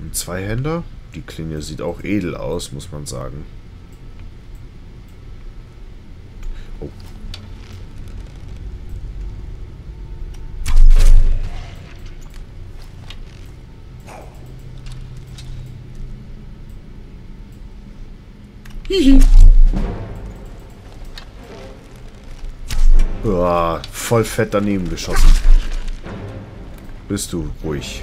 Ein Zweihänder. Die Klinge sieht auch edel aus, muss man sagen. Oh. Uah, voll fett daneben geschossen. Bist du ruhig.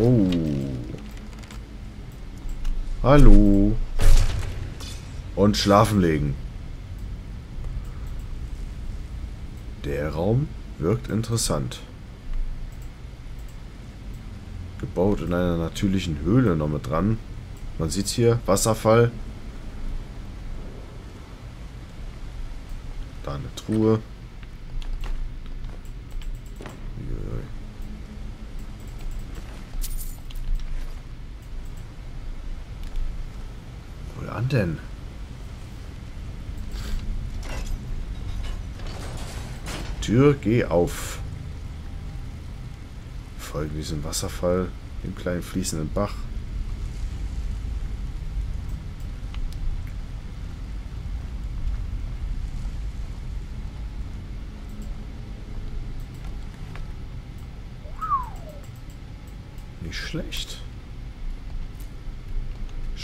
Oh. Hallo. Und schlafen legen. Der Raum wirkt interessant. Gebaut in einer natürlichen Höhle noch mit dran. Man sieht hier Wasserfall. Da eine Truhe. Denn? Tür, geh auf. Folgen diesem Wasserfall, dem kleinen fließenden Bach. Nicht schlecht.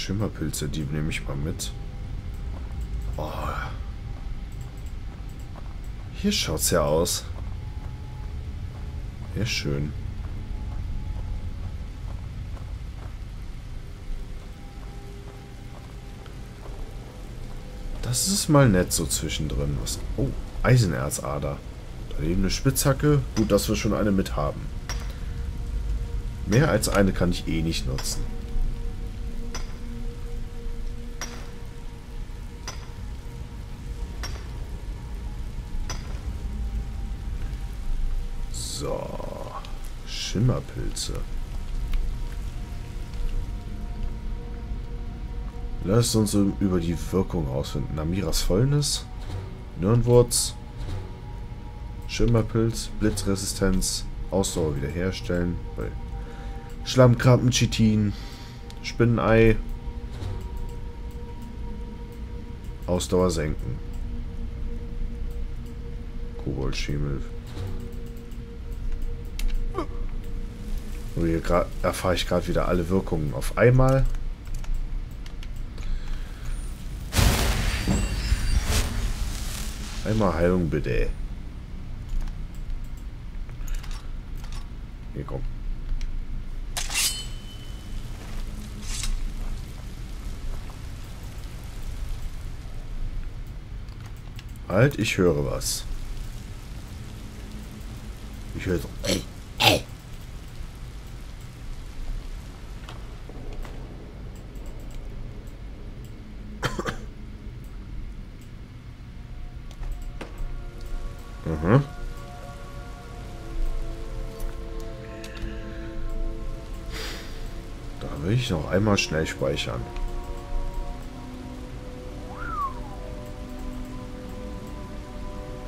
Schimmerpilze, die nehme ich mal mit. Oh. Hier schaut's ja aus. Sehr schön. Das ist mal nett so zwischendrin. Was? Oh, Eisenerzader. Daneben eine Spitzhacke. Gut, dass wir schon eine mit haben. Mehr als eine kann ich eh nicht nutzen. Schimmerpilze. Lasst uns über die Wirkung ausfinden. Namiras Fäulnis, Nirnwurz, Schimmerpilz, Blitzresistenz, Ausdauer wiederherstellen, Schlammkrabben, Chitin, Spinnenei, Ausdauer senken. Koboldschemel. So, hier erfahre ich gerade wieder alle Wirkungen auf einmal. Einmal Heilung bitte. Hier komm. Halt, ich höre was. Ich höre so. Ich noch einmal schnell speichern.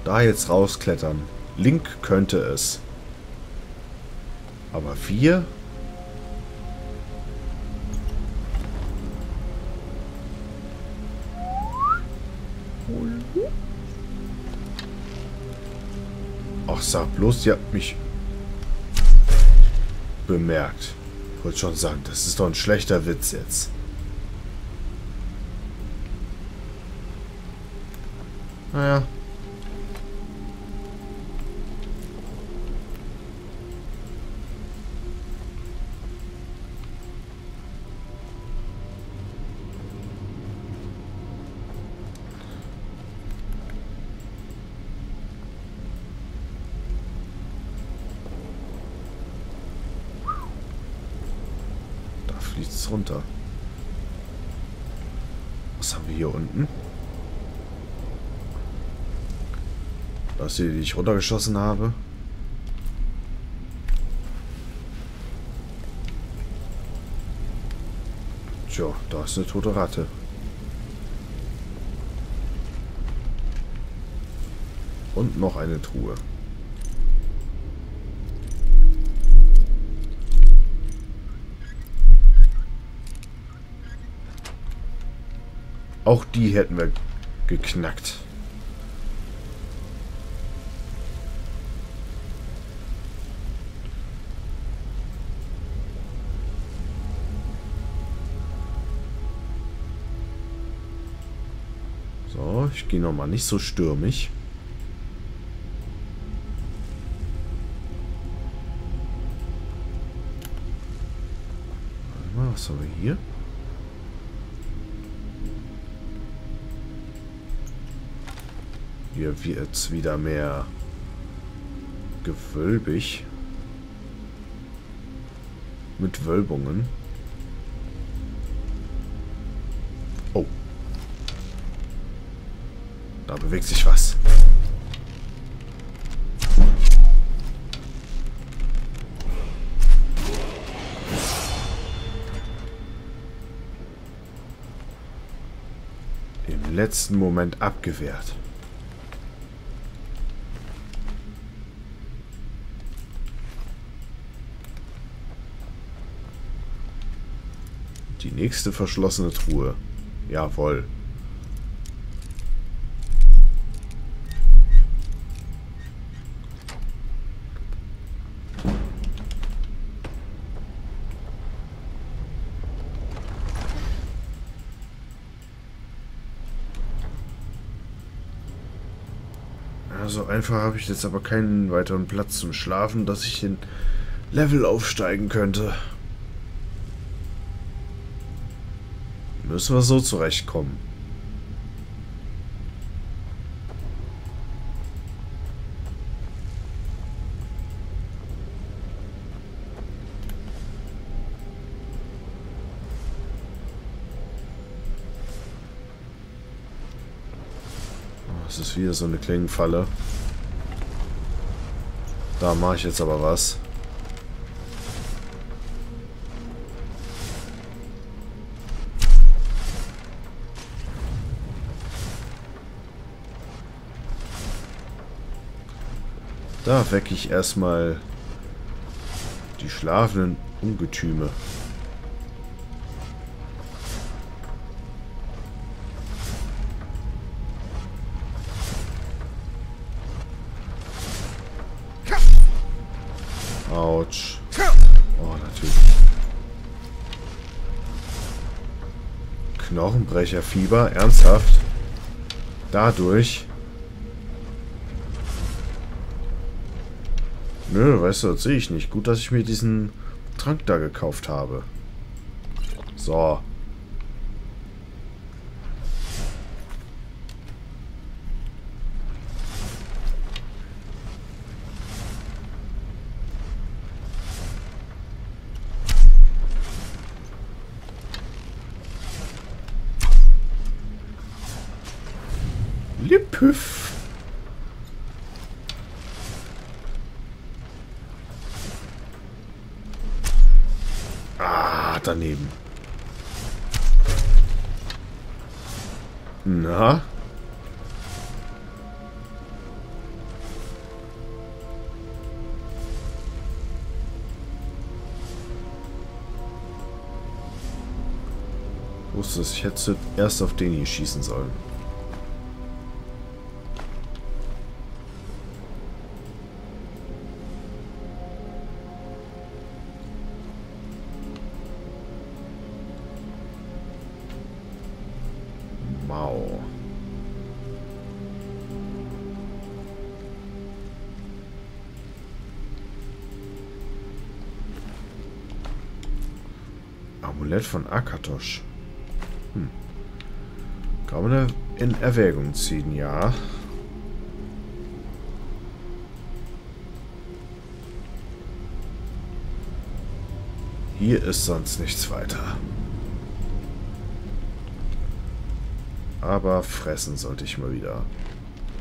Da jetzt rausklettern. Link könnte es. Aber wir? Ach, sag bloß, ihr habt mich bemerkt. Wollte schon sagen, das ist doch ein schlechter Witz jetzt. Fließt es runter. Was haben wir hier unten? Das ist die, die ich runtergeschossen habe. Tja, da ist eine tote Ratte. Und noch eine Truhe. Auch die hätten wir geknackt. So, ich gehe nochmal nicht so stürmig. Was haben wir hier? Hier wird es wieder mehr gewölbig. Mit Wölbungen. Oh. Da bewegt sich was. Im letzten Moment abgewehrt. Die nächste verschlossene Truhe. Jawohl. Also einfach habe ich jetzt aber keinen weiteren Platz zum Schlafen, dass ich den Level aufsteigen könnte. Müssen wir so zurechtkommen. Das ist wieder so eine Klingenfalle. Da mache ich jetzt aber was. Da wecke ich erstmal die schlafenden Ungetüme. Autsch. Oh, natürlich. Knochenbrecherfieber? Ernsthaft? Dadurch? Nö, weißt du, das sehe ich nicht. Gut, dass ich mir diesen Trank da gekauft habe. So. Daneben. Na? wusste ich hätte erst auf den hier schießen sollen. Amulett von Akatosh. Hm. Kann man in Erwägung ziehen, ja. Hier ist sonst nichts weiter. Aber fressen sollte ich mal wieder.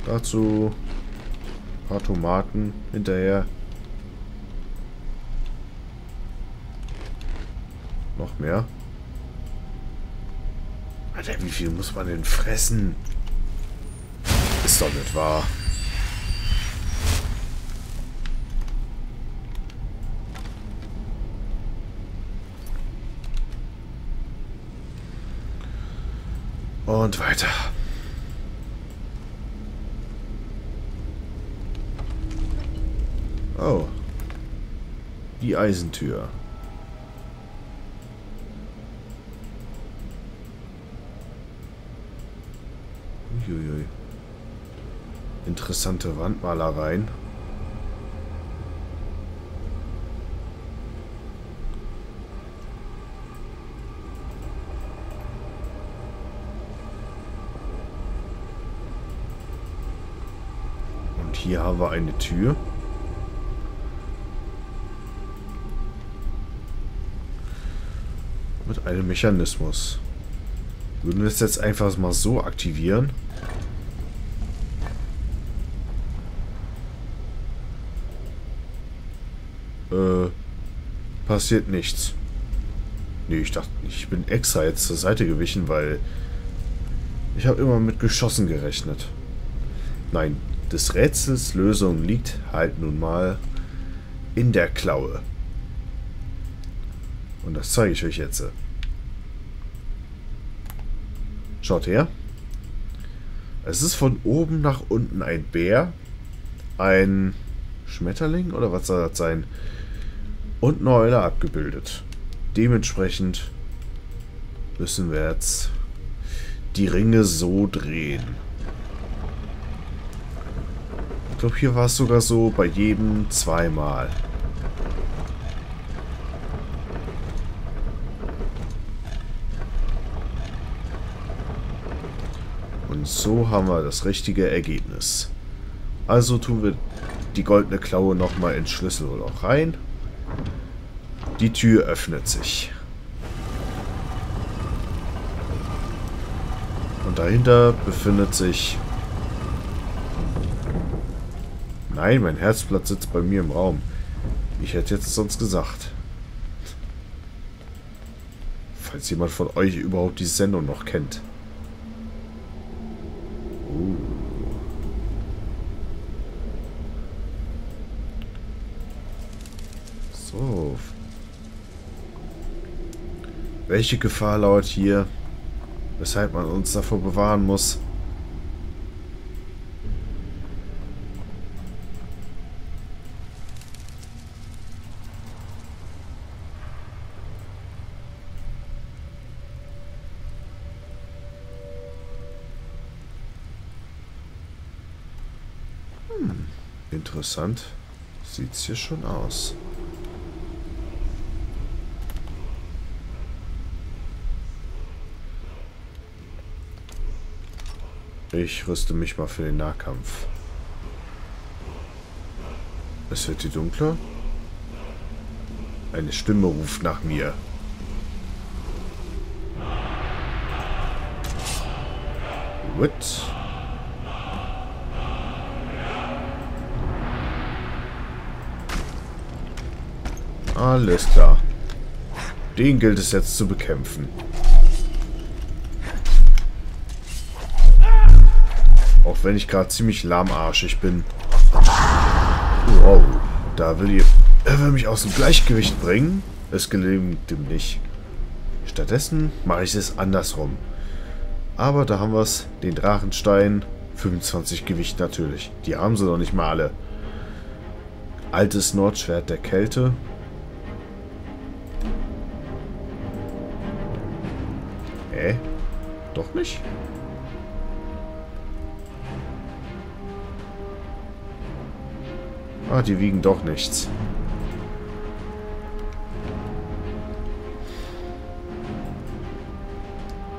Dazu ein paar Tomaten hinterher. Noch mehr. Alter, wie viel muss man denn fressen? Ist doch nicht wahr. Und weiter. Oh. Die Eisentür. Uiuiui. Interessante Wandmalereien. Und hier haben wir eine Tür. Mit einem Mechanismus. Würden wir es jetzt einfach mal so aktivieren? Äh, passiert nichts. Nee, ich dachte, ich bin extra jetzt zur Seite gewichen, weil ich habe immer mit Geschossen gerechnet. Nein, des Rätsels Lösung liegt halt nun mal in der Klaue. Und das zeige ich euch jetzt. Schaut her. Es ist von oben nach unten ein Bär, ein Schmetterling oder was soll das sein? Und eine Eule abgebildet. Dementsprechend müssen wir jetzt die Ringe so drehen. Ich glaube, hier war es sogar so bei jedem zweimal. Und so haben wir das richtige Ergebnis. Also tun wir die goldene Klaue nochmal ins Schlüsselloch rein. Die Tür öffnet sich. Und dahinter befindet sich... Nein, mein Herzblatt sitzt bei mir im Raum. Ich hätte jetzt sonst gesagt. Falls jemand von euch überhaupt die Sendung noch kennt. Uh. So. Welche Gefahr lauert hier? Weshalb man uns davor bewahren muss? Hm, interessant. Sieht's hier schon aus. Ich rüste mich mal für den Nahkampf. Es wird die dunkler. Eine Stimme ruft nach mir. What? Alles klar. Den gilt es jetzt zu bekämpfen. Auch wenn ich gerade ziemlich lahmarschig bin. Wow, da will ihr... Er will mich aus dem Gleichgewicht bringen. Es gelingt ihm nicht. Stattdessen mache ich es andersrum. Aber da haben wir es. Den Drachenstein. 25 Gewicht natürlich. Die haben sie noch nicht mal alle. Altes Nordschwert der Kälte. Hä? Doch nicht? Ah, die wiegen doch nichts.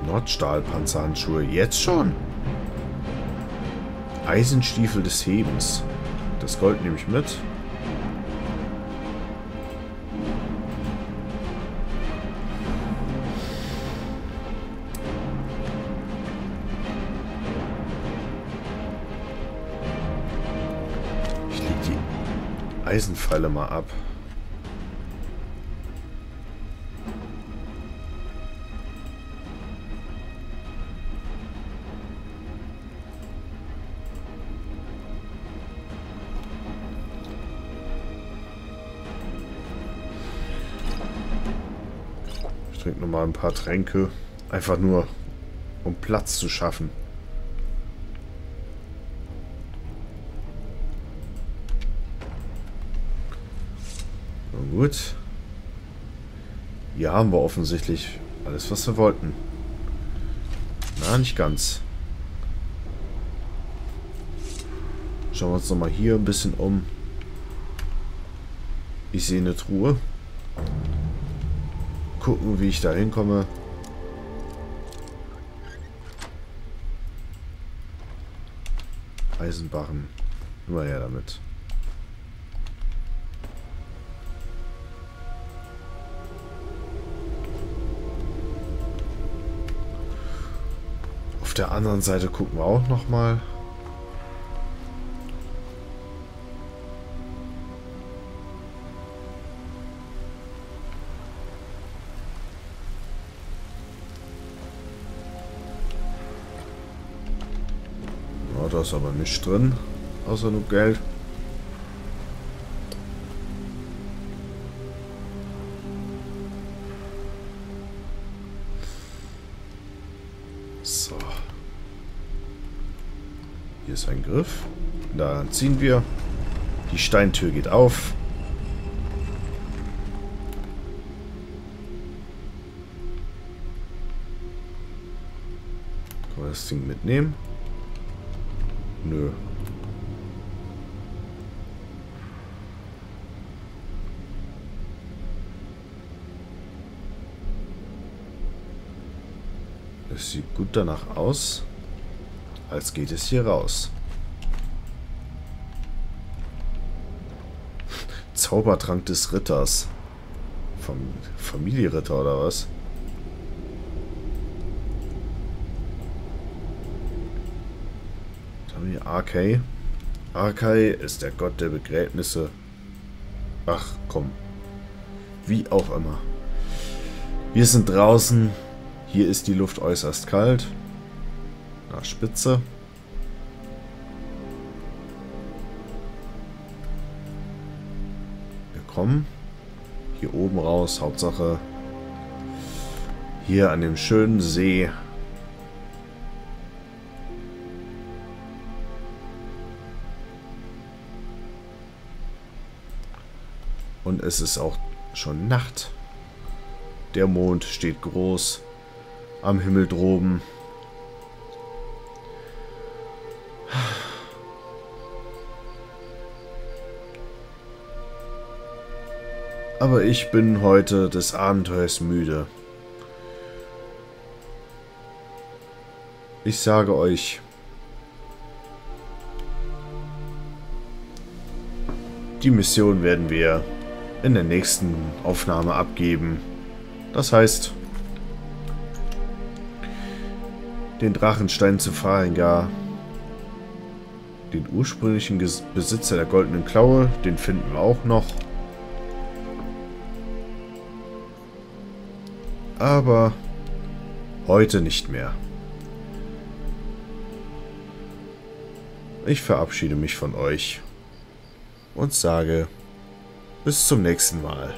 Nordstahlpanzerhandschuhe. Jetzt schon? Eisenstiefel des Hebens. Das Gold nehme ich mit. Eisenpfeile mal ab. Ich trinke nochmal ein paar Tränke. Einfach nur, um Platz zu schaffen. Gut. Hier haben wir offensichtlich alles, was wir wollten. Na, nicht ganz. Schauen wir uns nochmal hier ein bisschen um. Ich sehe eine Truhe. Gucken, wie ich da hinkomme. Eisenbarren. Immer her damit. Der anderen Seite gucken wir auch noch mal. Ja, da ist aber nichts drin, außer nur Geld. Ist ein Griff. Da ziehen wir. Die Steintür geht auf. Kann man das Ding mitnehmen? Nö. Es sieht gut danach aus als geht es hier raus. Zaubertrank des Ritters. Vom Familieritter oder was? Wir Arkai. Arkai ist der Gott der Begräbnisse. Ach, komm. Wie auch immer. Wir sind draußen. Hier ist die Luft äußerst kalt. Nach Spitze. Wir kommen hier oben raus. Hauptsache hier an dem schönen See. Und es ist auch schon Nacht. Der Mond steht groß am Himmel droben. Aber ich bin heute des Abenteuers müde. Ich sage euch, die Mission werden wir in der nächsten Aufnahme abgeben. Das heißt, den Drachenstein zu Faringar, den ursprünglichen Besitzer der goldenen Klaue, den finden wir auch noch. aber heute nicht mehr. Ich verabschiede mich von euch und sage bis zum nächsten Mal.